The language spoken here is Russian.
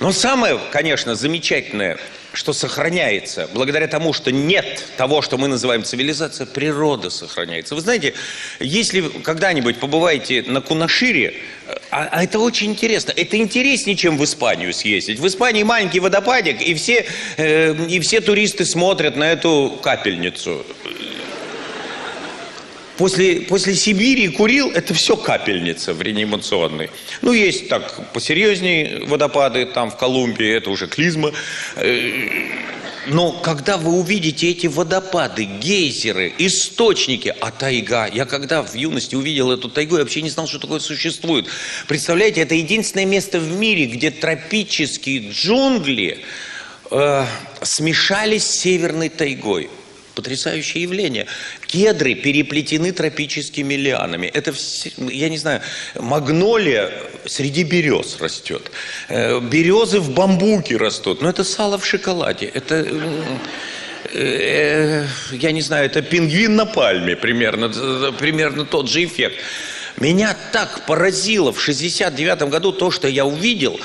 Но самое, конечно, замечательное, что сохраняется, благодаря тому, что нет того, что мы называем цивилизация, природа сохраняется. Вы знаете, если когда-нибудь побываете на Кунашире, а, а это очень интересно. Это интереснее, чем в Испанию съездить. В Испании маленький водопадик, и все, э, и все туристы смотрят на эту капельницу. После, после Сибири Курил это все капельница в реанимационной. Ну, есть так посерьезнее водопады, там в Колумбии, это уже клизма. Э, Но когда вы увидите эти водопады, гейзеры, источники, а тайга, я когда в юности увидел эту тайгу, я вообще не знал, что такое существует. Представляете, это единственное место в мире, где тропические джунгли э, смешались с северной тайгой. Потрясающее явление. Кедры переплетены тропическими лианами. Это, все, я не знаю, магнолия среди берез растет. Э, Березы в бамбуке растут. Но это сало в шоколаде. Это, м, э, я не знаю, это пингвин на пальме примерно, примерно тот же эффект. Меня так поразило в 69 году то, что я увидел.